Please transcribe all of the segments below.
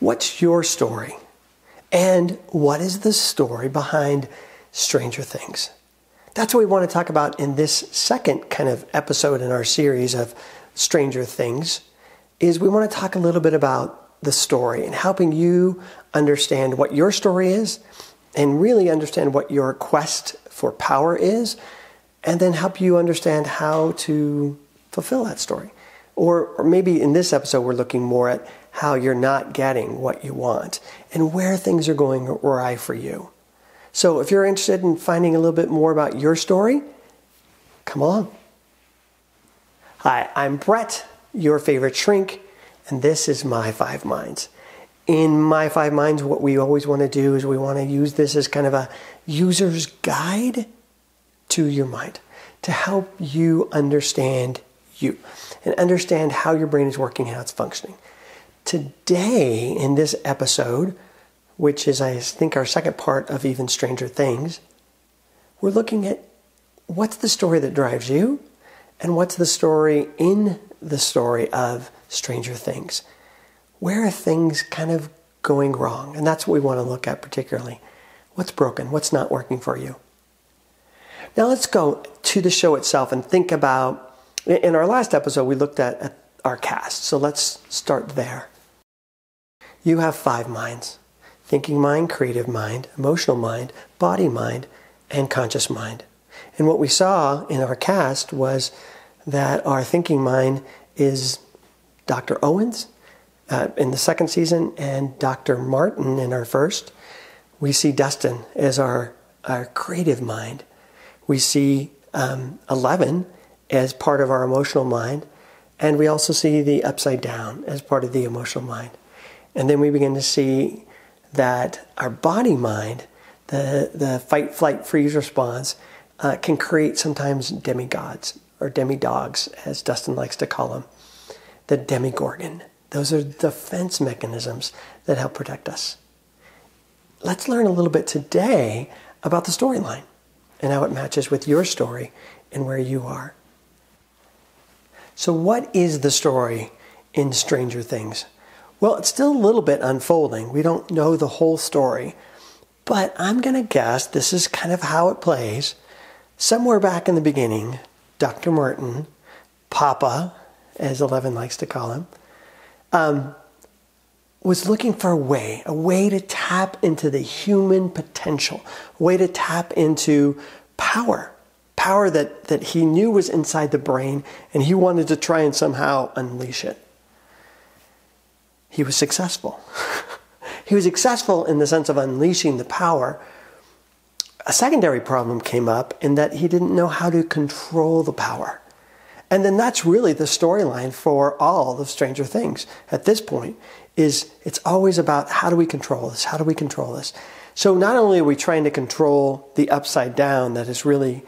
What's your story? And what is the story behind Stranger Things? That's what we want to talk about in this second kind of episode in our series of Stranger Things is we want to talk a little bit about the story and helping you understand what your story is and really understand what your quest for power is and then help you understand how to fulfill that story. Or, or maybe in this episode, we're looking more at how you're not getting what you want and where things are going awry for you. So, if you're interested in finding a little bit more about your story, come along. Hi, I'm Brett, your favorite shrink, and this is My Five Minds. In My Five Minds, what we always want to do is we want to use this as kind of a user's guide to your mind to help you understand you and understand how your brain is working, how it's functioning. Today, in this episode, which is, I think, our second part of Even Stranger Things, we're looking at what's the story that drives you and what's the story in the story of Stranger Things. Where are things kind of going wrong? And that's what we want to look at particularly. What's broken? What's not working for you? Now let's go to the show itself and think about. In our last episode, we looked at, at our cast. So let's start there. You have five minds thinking mind, creative mind, emotional mind, body mind, and conscious mind. And what we saw in our cast was that our thinking mind is Dr. Owens uh, in the second season and Dr. Martin in our first. We see Dustin as our, our creative mind. We see um, Eleven as part of our emotional mind. And we also see the upside down as part of the emotional mind. And then we begin to see that our body mind, the, the fight, flight, freeze response, uh, can create sometimes demigods or demodogs, as Dustin likes to call them. The Demogorgon. Those are defense mechanisms that help protect us. Let's learn a little bit today about the storyline and how it matches with your story and where you are. So, what is the story in Stranger Things? Well, it's still a little bit unfolding. We don't know the whole story, but I'm going to guess this is kind of how it plays. Somewhere back in the beginning, Dr. Martin, Papa, as Eleven likes to call him, um, was looking for a way, a way to tap into the human potential, a way to tap into power, power that, that he knew was inside the brain, and he wanted to try and somehow unleash it he was successful. he was successful in the sense of unleashing the power. A secondary problem came up in that he didn't know how to control the power. And then that's really the storyline for all of Stranger Things at this point is it's always about how do we control this? How do we control this? So not only are we trying to control the upside down that is really,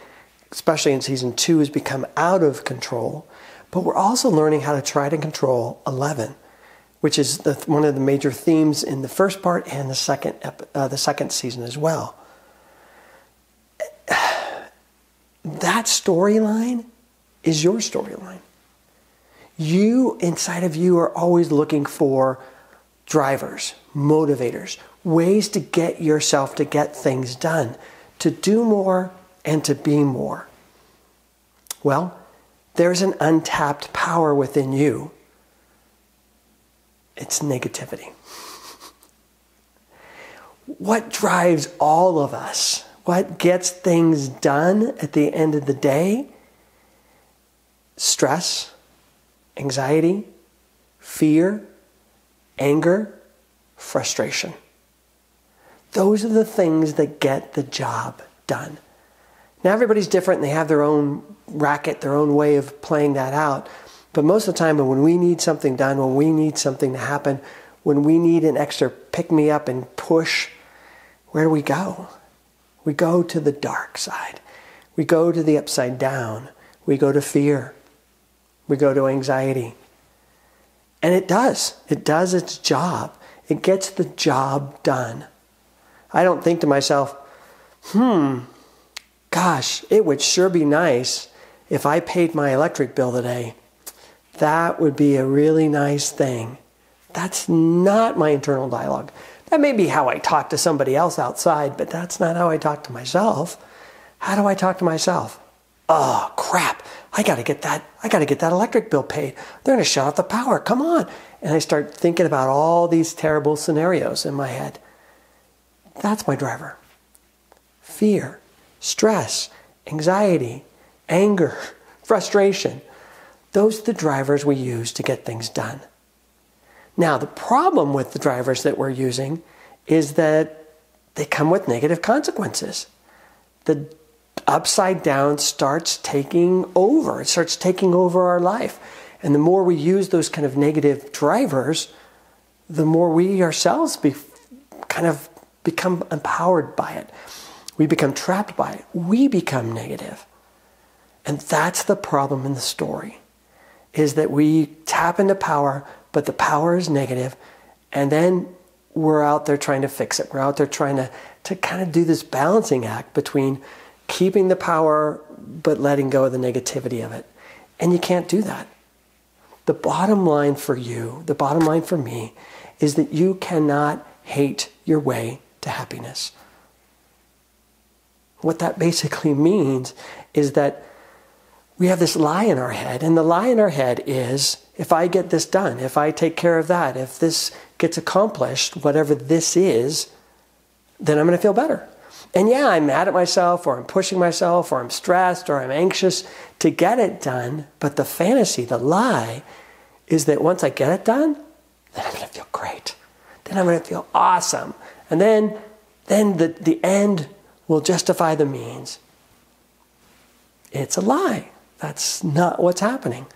especially in season two, has become out of control, but we're also learning how to try to control Eleven which is the, one of the major themes in the first part and the second, uh, the second season as well. That storyline is your storyline. You, inside of you, are always looking for drivers, motivators, ways to get yourself to get things done, to do more and to be more. Well, there's an untapped power within you it's negativity. What drives all of us? What gets things done at the end of the day? Stress, anxiety, fear, anger, frustration. Those are the things that get the job done. Now, everybody's different and they have their own racket, their own way of playing that out. But most of the time, when we need something done, when we need something to happen, when we need an extra pick me up and push, where do we go? We go to the dark side. We go to the upside down. We go to fear. We go to anxiety. And it does. It does its job. It gets the job done. I don't think to myself, hmm, gosh, it would sure be nice if I paid my electric bill today that would be a really nice thing. That's not my internal dialogue. That may be how I talk to somebody else outside, but that's not how I talk to myself. How do I talk to myself? Oh, crap. I got to get that I got to get that electric bill paid. They're going to shut off the power. Come on. And I start thinking about all these terrible scenarios in my head. That's my driver. Fear, stress, anxiety, anger, frustration. Those are the drivers we use to get things done. Now, the problem with the drivers that we're using is that they come with negative consequences. The upside down starts taking over, it starts taking over our life. And the more we use those kind of negative drivers, the more we ourselves be, kind of become empowered by it. We become trapped by it. We become negative. And that's the problem in the story is that we tap into power, but the power is negative, and then we're out there trying to fix it. We're out there trying to, to kind of do this balancing act between keeping the power but letting go of the negativity of it. And you can't do that. The bottom line for you, the bottom line for me, is that you cannot hate your way to happiness. What that basically means is that we have this lie in our head, and the lie in our head is if I get this done, if I take care of that, if this gets accomplished, whatever this is, then I'm going to feel better. And yeah, I'm mad at myself, or I'm pushing myself, or I'm stressed, or I'm anxious to get it done. But the fantasy, the lie, is that once I get it done, then I'm going to feel great. Then I'm going to feel awesome. And then, then the, the end will justify the means. It's a lie. That's not what's happening.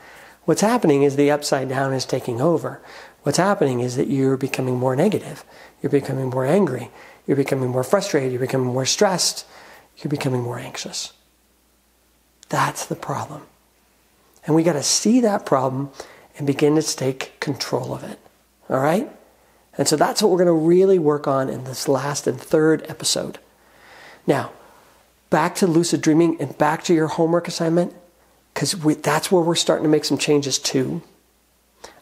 What's happening is the upside down is taking over. What's happening is that you're becoming more negative. You're becoming more angry. You're becoming more frustrated. You're becoming more stressed. You're becoming more anxious. That's the problem. And we got to see that problem and begin to take control of it. All right? And so that's what we're going to really work on in this last and third episode. Now, back to lucid dreaming and back to your homework assignment, because that's where we're starting to make some changes too.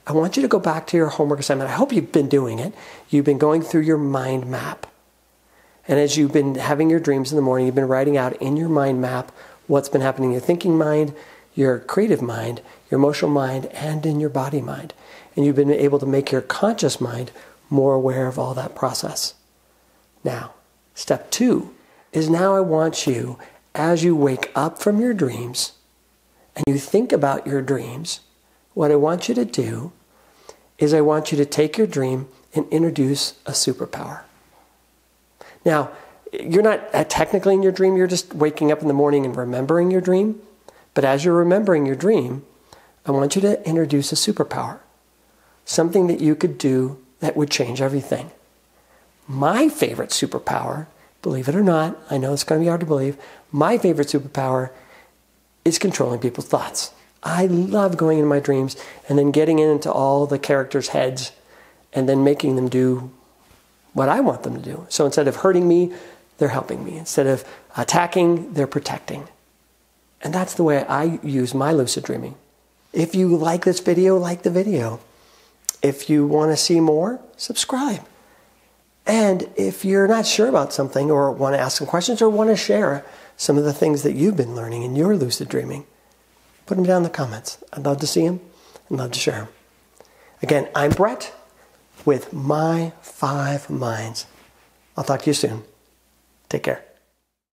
I want you to go back to your homework assignment. I hope you've been doing it. You've been going through your mind map. And as you've been having your dreams in the morning, you've been writing out in your mind map what's been happening in your thinking mind, your creative mind, your emotional mind, and in your body mind. And you've been able to make your conscious mind more aware of all that process. Now, step two is now I want you, as you wake up from your dreams and you think about your dreams, what I want you to do is I want you to take your dream and introduce a superpower. Now, you're not uh, technically in your dream, you're just waking up in the morning and remembering your dream. But as you're remembering your dream, I want you to introduce a superpower, something that you could do that would change everything. My favorite superpower, believe it or not, I know it's going to be hard to believe, my favorite superpower is controlling people's thoughts. I love going into my dreams and then getting into all the characters' heads and then making them do what I want them to do. So instead of hurting me, they're helping me. Instead of attacking, they're protecting. And that's the way I use my lucid dreaming. If you like this video, like the video. If you want to see more, subscribe. And if you're not sure about something or want to ask some questions or want to share some of the things that you've been learning in your lucid dreaming, put them down in the comments. I'd love to see them and love to share them. Again, I'm Brett with My Five Minds. I'll talk to you soon. Take care.